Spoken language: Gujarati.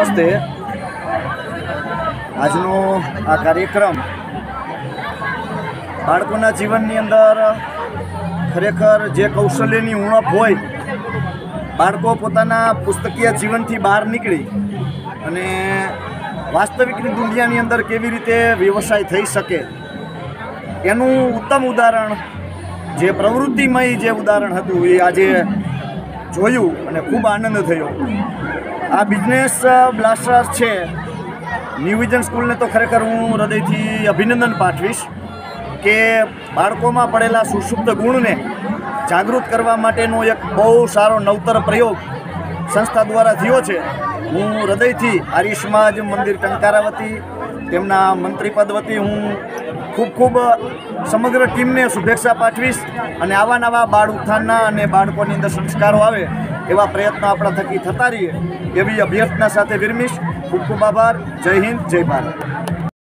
નમસ્તે. આજનો આ કાર્યક્રમ બાળકોના જીવનની અંદર ખરેખર જે કૌશલ્યની ઉણપ હોય, બાળકો પોતાના પુસ્તકીય જીવનથી બહાર નીકળી અને વાસ્તવિકની દુનિયાની અંદર કેવી રીતે વ્યવસાય થઈ શકે, એનું ઉત્તમ ઉદાહરણ, જે પ્રવૃત્તિમય જે ઉદાહરણ હતું એ આજે જોયું અને ખૂબ આનંદ થયો. આ બિઝનેસ બ્લાસ્ટર્સ છે. ન્યૂ વિઝન સ્કૂલને તો ખરેખર હું હૃદયથી અભિનંદન પાઠવીશ કે બાળકોમાં પડેલા સુષુપ્ત ગુણને જાગૃત કરવા માટેનો એક બહુ સારો નવતર પ્રયોગ સંસ્થા દ્વારા થયો છે. હું હૃદયથી આર્ય મંદિર ટંકારા વતી, તેમના મંત્રીપદ વતી હું ખૂબ ખૂબ સમગ્ર ટીમને શુભેચ્છા પાઠવીશ અને આવા નવા બાળ ઉત્થાનના અને બાળકોની અંદર સંસ્કારો આવે એવા પ્રયત્નો આપણા થકી થતા રહીએ એવી અભ્યર્થના સાથે વિરમીશ. ખૂબ ખૂબ આભાર. જય હિન્દ, જય ભારત.